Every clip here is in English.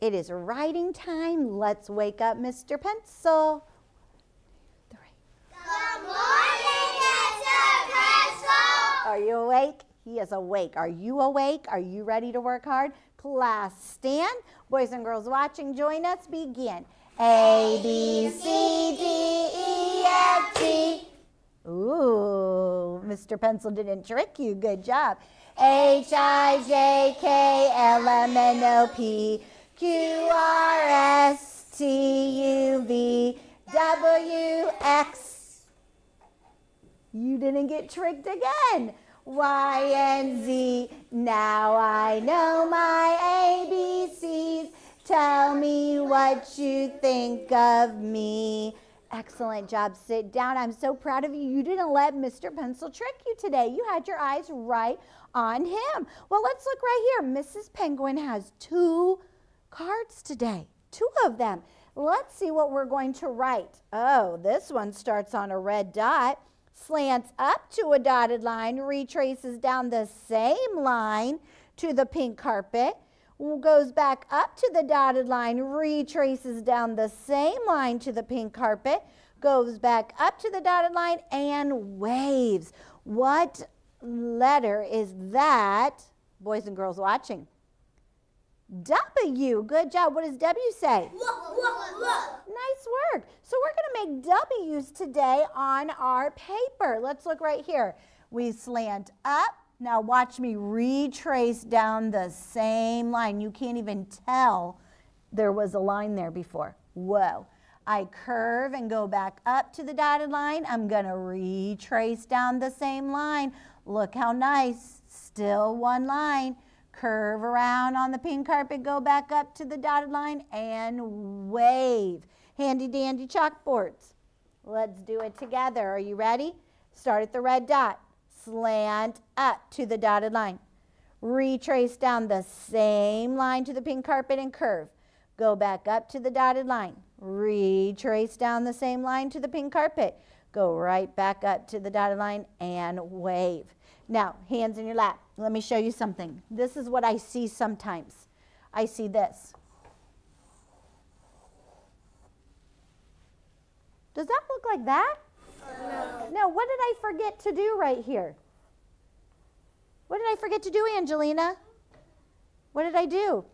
It is writing time. Let's wake up Mr. Pencil. Good morning, Mr. Pencil. Are you awake? He is awake. Are you awake? Are you ready to work hard? Class stand. Boys and girls watching, join us. Begin. A, B, C, D, E, F, G. Ooh, Mr. Pencil didn't trick you. Good job. H, I, J, K, L, M, N, O, P, Q, R, S, T, U, V, W, X. You didn't get tricked again. Y and Z. Now I know my ABCs. Tell me what you think of me. Excellent job. Sit down. I'm so proud of you. You didn't let Mr. Pencil trick you today. You had your eyes right on him. Well, let's look right here. Mrs. Penguin has two cards today, two of them. Let's see what we're going to write. Oh, this one starts on a red dot slants up to a dotted line, retraces down the same line to the pink carpet, goes back up to the dotted line, retraces down the same line to the pink carpet, goes back up to the dotted line, and waves. What letter is that, boys and girls watching? W. Good job. What does W say? Look, look, look. Nice work. So we're going to make W's today on our paper. Let's look right here. We slant up. Now watch me retrace down the same line. You can't even tell there was a line there before. Whoa. I curve and go back up to the dotted line. I'm going to retrace down the same line. Look how nice. Still one line curve around on the pink carpet, go back up to the dotted line and wave. Handy dandy chalkboards. Let's do it together. Are you ready? Start at the red dot. Slant up to the dotted line. Retrace down the same line to the pink carpet and curve. Go back up to the dotted line. Retrace down the same line to the pink carpet. Go right back up to the dotted line and wave. Now, hands in your lap. Let me show you something. This is what I see sometimes. I see this. Does that look like that? No. No, what did I forget to do right here? What did I forget to do, Angelina? What did I do?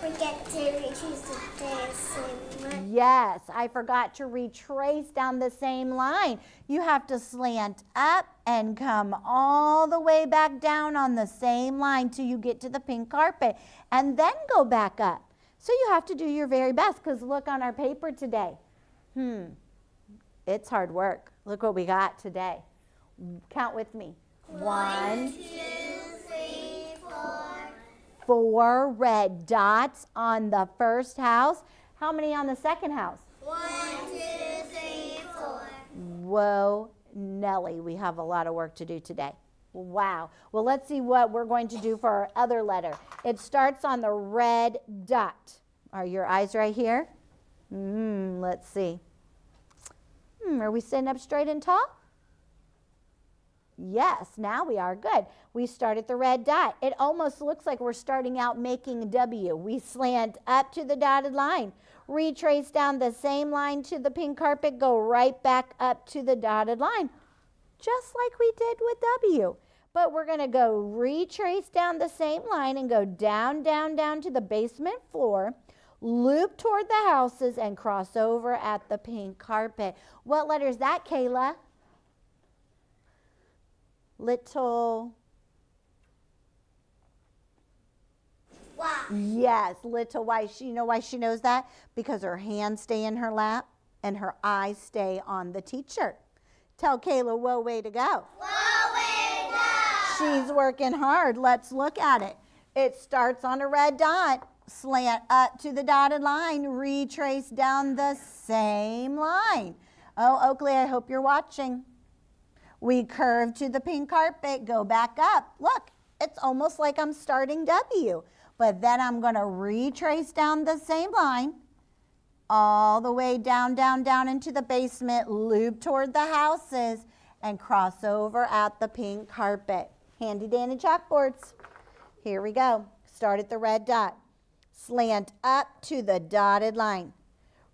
Forget to retrace the same line. Yes, I forgot to retrace down the same line. You have to slant up and come all the way back down on the same line till you get to the pink carpet and then go back up. So you have to do your very best because look on our paper today. Hmm, it's hard work. Look what we got today. Count with me. One, two, three, four. Four red dots on the first house. How many on the second house? One, two, three, four. Whoa, Nelly, we have a lot of work to do today. Wow. Well, let's see what we're going to do for our other letter. It starts on the red dot. Are your eyes right here? Hmm, let's see. Hmm, are we sitting up straight and tall? Yes, now we are. Good. We start at the red dot. It almost looks like we're starting out making W. We slant up to the dotted line, retrace down the same line to the pink carpet, go right back up to the dotted line, just like we did with W. But we're going to go retrace down the same line and go down, down, down to the basement floor, loop toward the houses, and cross over at the pink carpet. What letter is that, Kayla? Little. Wow. Yes, little why she you know why she knows that? Because her hands stay in her lap and her eyes stay on the teacher. Tell Kayla, whoa, way to go. Well, way to go. She's working hard. Let's look at it. It starts on a red dot, slant up to the dotted line, retrace down the same line. Oh, Oakley, I hope you're watching. We curve to the pink carpet, go back up. Look, it's almost like I'm starting W, but then I'm going to retrace down the same line all the way down, down, down into the basement, loop toward the houses, and cross over at the pink carpet. Handy dandy chalkboards. Here we go. Start at the red dot. Slant up to the dotted line.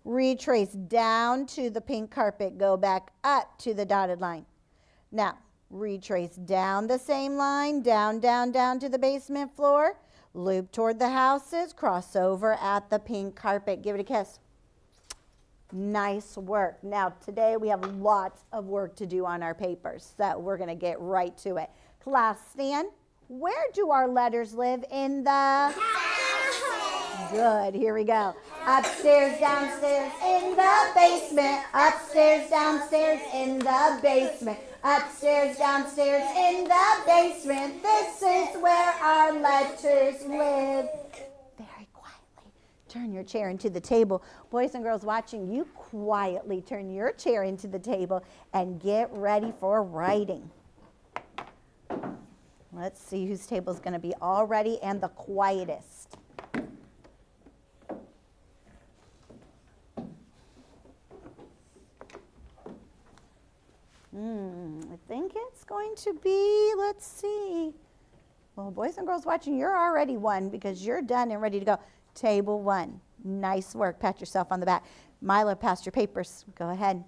Retrace down to the pink carpet. Go back up to the dotted line. Now, retrace down the same line, down, down, down to the basement floor. Loop toward the houses. Cross over at the pink carpet. Give it a kiss. Nice work. Now, today we have lots of work to do on our papers, so we're going to get right to it. Class, stand. Where do our letters live? In the Good. Here we go. Upstairs, downstairs, in the basement. Upstairs, downstairs, in the basement. Upstairs, downstairs, in the basement. This is where our letters live. Very quietly. Turn your chair into the table. Boys and girls watching, you quietly turn your chair into the table and get ready for writing. Let's see whose table is going to be all ready and the quietest. Hmm, I think it's going to be, let's see. Well, boys and girls watching, you're already one because you're done and ready to go. Table one. Nice work. Pat yourself on the back. Mila, pass your papers. Go ahead.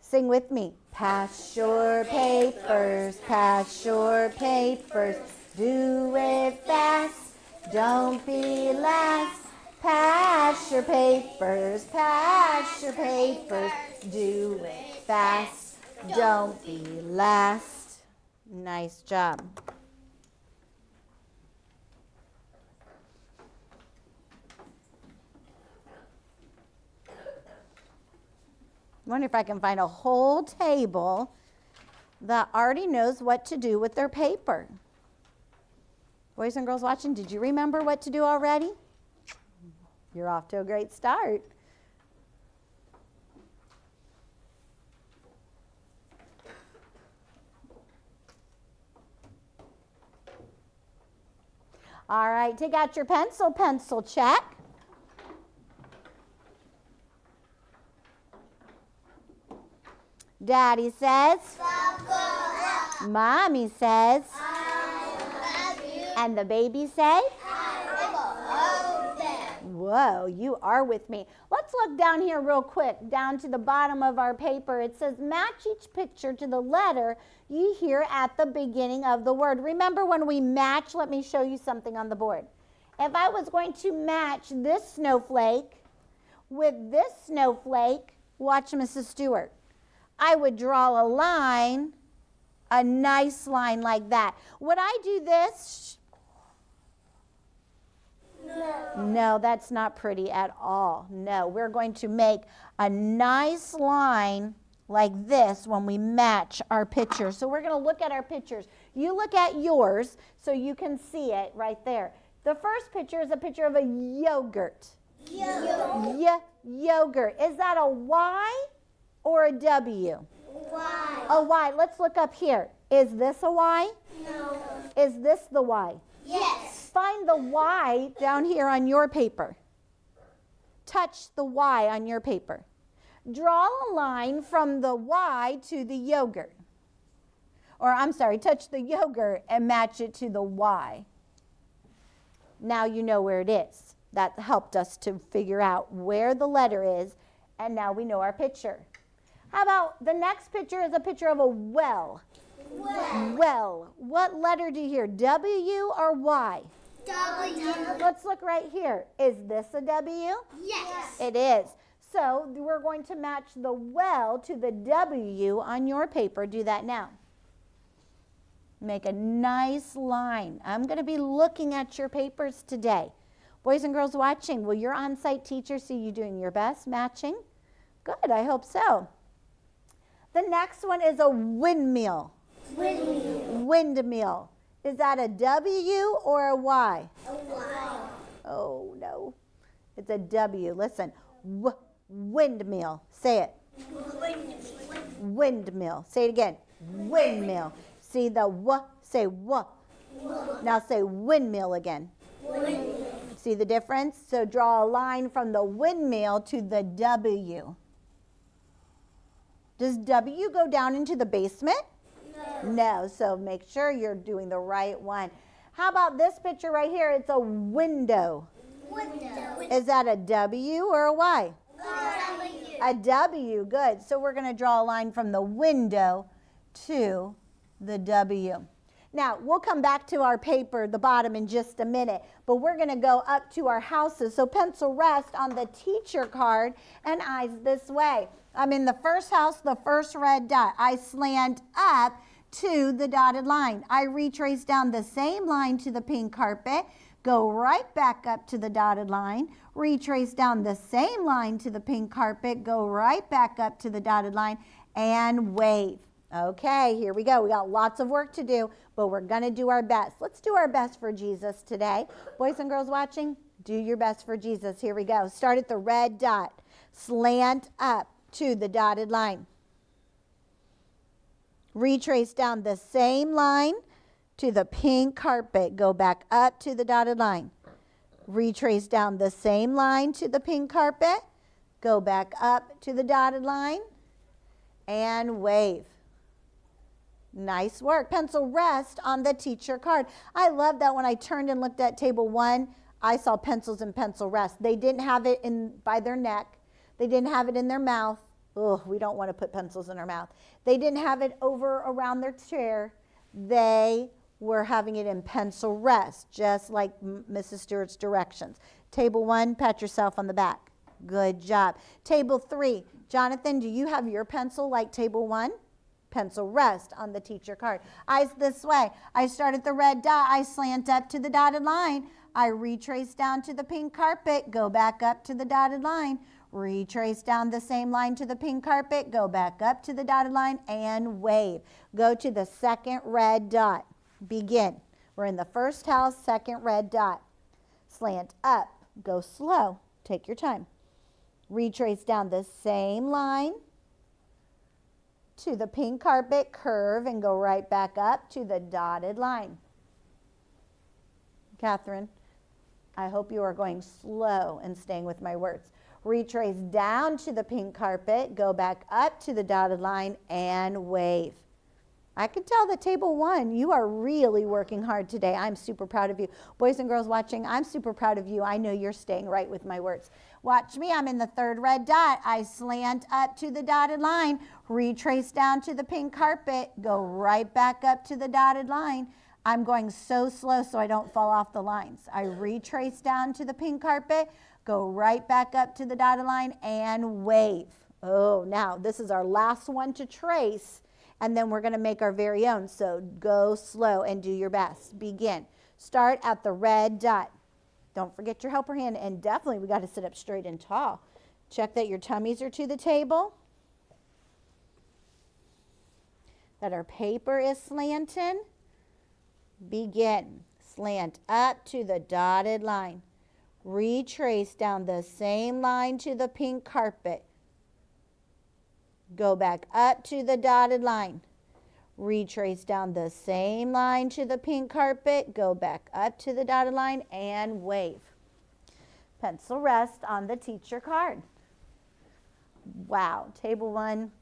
Sing with me. Pass your papers, pass your papers. Do it fast, don't be last. Pass your papers, pass your papers. Do it fast, don't be last. Nice job. wonder if I can find a whole table that already knows what to do with their paper. Boys and girls watching, did you remember what to do already? You're off to a great start. All right, take out your pencil, pencil check. Daddy says, Mommy says, and the baby say, Whoa, you are with me. Let's look down here real quick, down to the bottom of our paper. It says, match each picture to the letter you hear at the beginning of the word. Remember when we match, let me show you something on the board. If I was going to match this snowflake with this snowflake, watch Mrs. Stewart. I would draw a line, a nice line like that. Would I do this? No. No, that's not pretty at all. No, we're going to make a nice line like this when we match our pictures. So we're going to look at our pictures. You look at yours so you can see it right there. The first picture is a picture of a yogurt. Yogurt. Y- yogurt. Is that a Y or a W? Y. A Y. Let's look up here. Is this a Y? No. Is this the Y? Yes. Find the Y down here on your paper. Touch the Y on your paper. Draw a line from the Y to the yogurt. Or I'm sorry, touch the yogurt and match it to the Y. Now you know where it is. That helped us to figure out where the letter is, and now we know our picture. How about the next picture is a picture of a well. Well. Well, what letter do you hear? W or Y? W. Let's look right here. Is this a W? Yes. It is. So we're going to match the well to the W on your paper. Do that now. Make a nice line. I'm going to be looking at your papers today. Boys and girls watching, will your on site teacher see you doing your best matching? Good, I hope so. The next one is a windmill. Windmill. Windmill. Is that a W or a Y? A Y. Oh, no. It's a W. Listen. W- windmill. Say it. Windmill. Say it again. Windmill. See the W. Say W. Now say windmill again. Windmill. See the difference? So draw a line from the windmill to the W. Does W go down into the basement? No. No, so make sure you're doing the right one. How about this picture right here? It's a window. Window. Is that a W or a Y? W. A W, good. So we're going to draw a line from the window to the W. Now, we'll come back to our paper, the bottom, in just a minute, but we're going to go up to our houses. So pencil rest on the teacher card and eyes this way. I'm in the first house, the first red dot. I slant up to the dotted line. I retrace down the same line to the pink carpet, go right back up to the dotted line, retrace down the same line to the pink carpet, go right back up to the dotted line, and wave. Okay, here we go. We got lots of work to do, but we're going to do our best. Let's do our best for Jesus today. Boys and girls watching, do your best for Jesus. Here we go. Start at the red dot, slant up to the dotted line. Retrace down the same line to the pink carpet. Go back up to the dotted line. Retrace down the same line to the pink carpet. Go back up to the dotted line and wave. Nice work. Pencil rest on the teacher card. I love that when I turned and looked at table one, I saw pencils and pencil rest. They didn't have it in by their neck. They didn't have it in their mouth. Oh, we don't want to put pencils in our mouth. They didn't have it over around their chair. They were having it in pencil rest, just like Mrs. Stewart's directions. Table one, pat yourself on the back. Good job. Table three, Jonathan, do you have your pencil like table one? Pencil rest on the teacher card. Eyes this way. I start at the red dot. I slant up to the dotted line. I retrace down to the pink carpet. Go back up to the dotted line. Retrace down the same line to the pink carpet. Go back up to the dotted line and wave. Go to the second red dot. Begin. We're in the first house, second red dot. Slant up. Go slow. Take your time. Retrace down the same line to the pink carpet, curve, and go right back up to the dotted line. Catherine, I hope you are going slow and staying with my words. Retrace down to the pink carpet, go back up to the dotted line, and wave. I can tell that table one, you are really working hard today. I'm super proud of you. Boys and girls watching, I'm super proud of you. I know you're staying right with my words. Watch me, I'm in the third red dot. I slant up to the dotted line, retrace down to the pink carpet, go right back up to the dotted line. I'm going so slow so I don't fall off the lines. I retrace down to the pink carpet, go right back up to the dotted line, and wave. Oh, now this is our last one to trace and then we're going to make our very own. So go slow and do your best. Begin. Start at the red dot. Don't forget your helper hand, and definitely we got to sit up straight and tall. Check that your tummies are to the table, that our paper is slanted. Begin. Slant up to the dotted line. Retrace down the same line to the pink carpet. Go back up to the dotted line. Retrace down the same line to the pink carpet. Go back up to the dotted line and wave. Pencil rest on the teacher card. Wow, table one,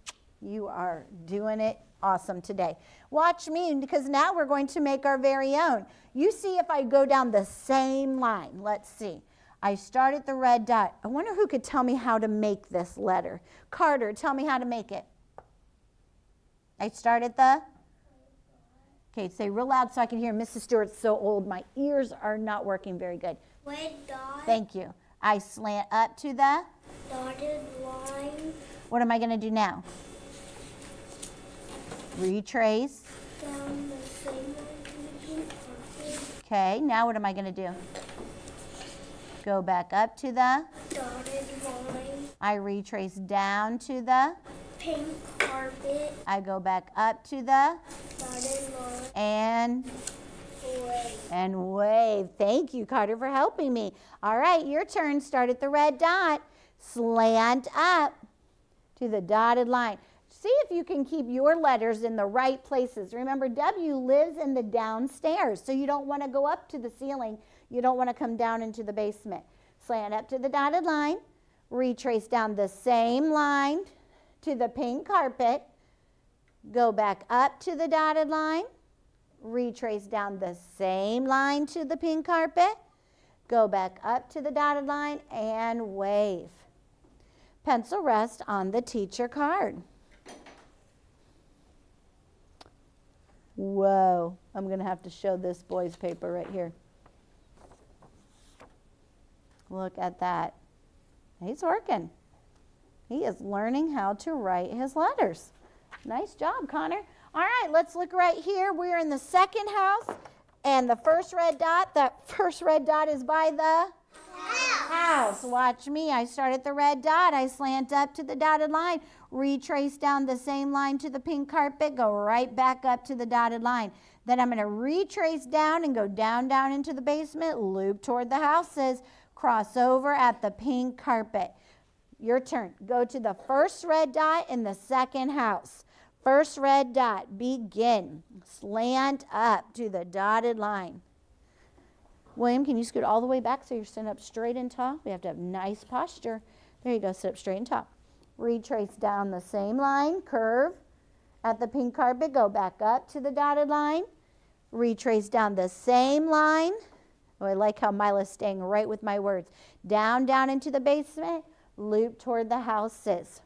you are doing it awesome today. Watch me because now we're going to make our very own. You see if I go down the same line. Let's see. I start at the red dot. I wonder who could tell me how to make this letter. Carter, tell me how to make it. I start at the. Okay, say real loud so I can hear. Mrs. Stewart's so old, my ears are not working very good. Red dot. Thank you. I slant up to the. Dotted line. What am I going to do now? Retrace. Down the same line to the pink carpet. Okay, now what am I going to do? Go back up to the. Dotted line. I retrace down to the. Pink carpet. I go back up to the. Dotted line. And Wave. and wave. Thank you, Carter, for helping me. All right, your turn. Start at the red dot. Slant up to the dotted line. See if you can keep your letters in the right places. Remember, W lives in the downstairs, so you don't want to go up to the ceiling. You don't want to come down into the basement. Slant up to the dotted line. Retrace down the same line to the pink carpet. Go back up to the dotted line retrace down the same line to the pink carpet, Go back up to the dotted line and wave. Pencil rest on the teacher card. Whoa, I'm going to have to show this boy's paper right here. Look at that. He's working. He is learning how to write his letters. Nice job, Connor. All right, let's look right here. We're in the second house, and the first red dot, that first red dot is by the house. house. Watch me. I start at the red dot. I slant up to the dotted line, retrace down the same line to the pink carpet, go right back up to the dotted line. Then I'm going to retrace down and go down, down into the basement, loop toward the houses, cross over at the pink carpet. Your turn. Go to the first red dot in the second house. First red dot, begin. Slant up to the dotted line. William, can you scoot all the way back so you're sitting up straight and tall? We have to have nice posture. There you go, sit up straight and tall. Retrace down the same line, curve at the pink carpet, go back up to the dotted line. Retrace down the same line. Oh, I like how Mila's staying right with my words. Down, down into the basement, loop toward the houses.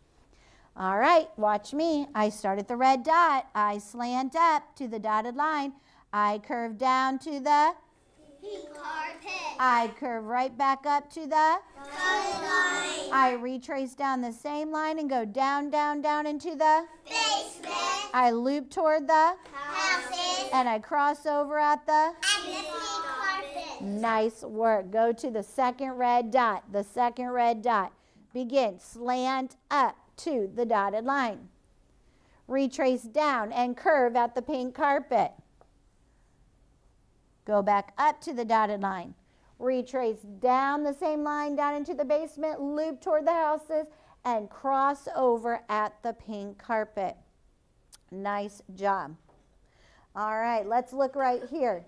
All right, watch me. I start at the red dot. I slant up to the dotted line. I curve down to the pink carpet. I curve right back up to the dotted line. I retrace down the same line and go down, down, down into the basement. I loop toward the houses. And I cross over at the pink carpet. Nice work. Go to the second red dot. The second red dot. Begin. Slant up to the dotted line. Retrace down and curve at the pink carpet. Go back up to the dotted line. Retrace down the same line down into the basement, loop toward the houses, and cross over at the pink carpet. Nice job. All right, let's look right here.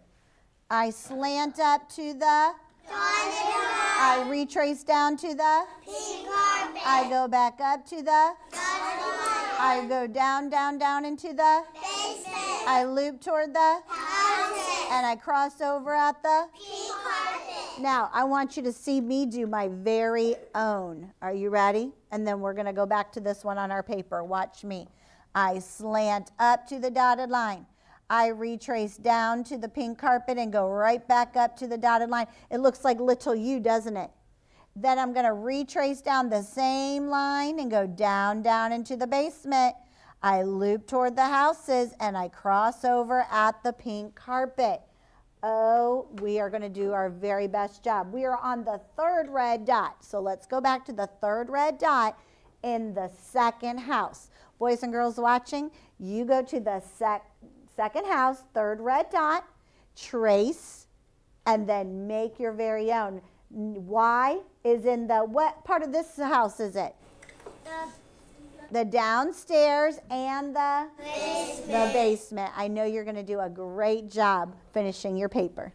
I slant up to the I retrace down to the. I go back up to the I go down, down, down into the Basement. I loop toward the and I cross over at the. Now, I want you to see me do my very own. Are you ready? And then we're going to go back to this one on our paper. Watch me. I slant up to the dotted line. I retrace down to the pink carpet and go right back up to the dotted line. It looks like little u, doesn't it? Then I'm going to retrace down the same line and go down, down into the basement. I loop toward the houses and I cross over at the pink carpet. Oh, we are going to do our very best job. We are on the third red dot. So let's go back to the third red dot in the second house. Boys and girls watching, you go to the sec second house, third red dot, trace, and then make your very own. Y is in the, what part of this house is it? The downstairs and the Basement. the basement. I know you're going to do a great job finishing your paper.